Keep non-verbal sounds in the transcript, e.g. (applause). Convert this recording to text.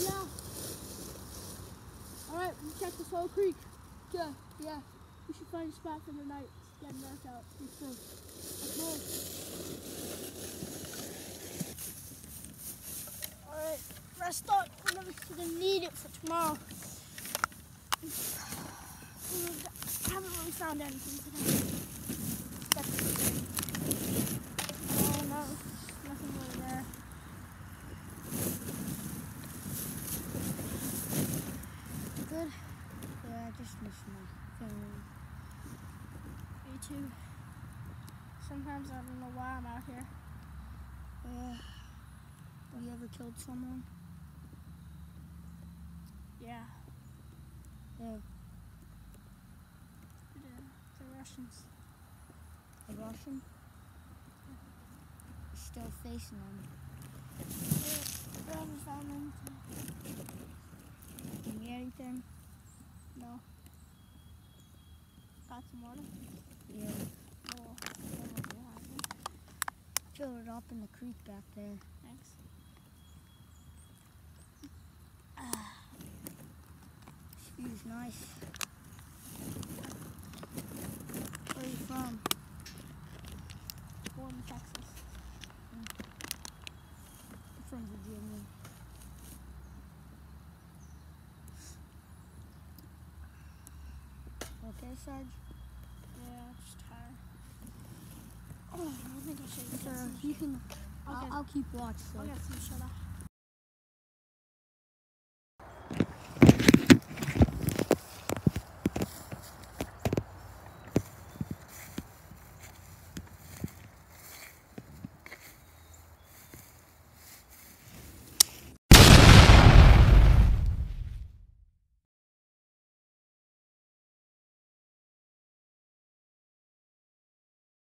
Yeah. Alright, we checked this whole creek. Yeah, yeah. We should find a spot for the night. It's getting dark out. Let's go. Let's move. Alright, rest up. We're we're gonna need it for tomorrow. (sighs) We haven't really found anything today. Oh no, nothing really there. Good. Yeah, I just miss my family. Me too. Sometimes I don't know why I'm out here. Yeah. Have you ever killed someone? Yeah, Yeah. did. The Russians. A Russian? Still facing them. We haven't found anything. Can you get anything? No. Got some Yeah. Fill it up in the creek back there. Thanks. View's nice. Where are you from? Born in Texas. I'm from Virginia. Okay, Sarge? Yeah, just tired. I think I should get some. you can. I'll I'll, I'll keep watch. So. I'll get some shut off.